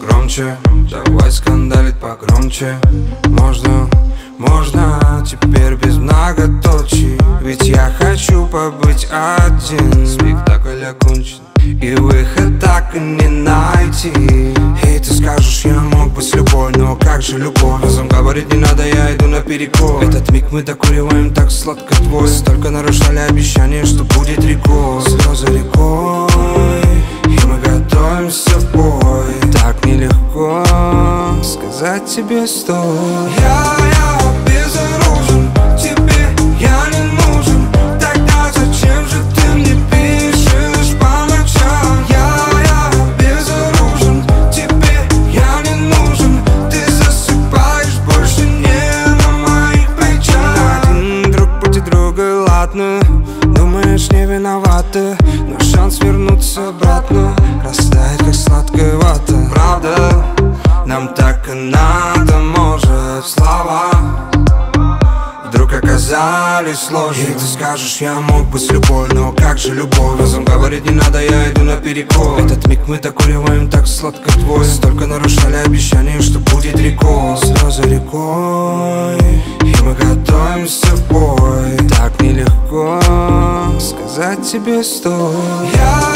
громче Давай скандалить погромче. Можно, можно Теперь без многоточий Ведь я хочу побыть один. Спектакль окончен. И выход так и не найти. И ты скажешь, я мог быть с любой Но как же любовь? Разум говорит, не надо, я иду наперекор. Этот миг мы докуриваем так сладко твой. Столько нарушали обещания, что будет рекой бой Так нелегко сказать тебе стой Я, я безоружен Тебе я не нужен. Тогда зачем же ты мне пишешь по ночам? Я, я безоружен Тебе я не нужен. Ты засыпаешь больше не на моих плечах. Один друг пути друга, ладно. Думаешь, не виновата Но шанс вернуться обратно. Растает, как оказались сложны И ты скажешь, я мог бы с любой Но как же любовь? Разум говорит, не надо, я иду наперекор. Этот миг мы докуриваем так сладко твой. Столько нарушали обещания, что будет рекой. Слезы рекой И мы готовимся в бой. Так нелегко сказать тебе стой. Я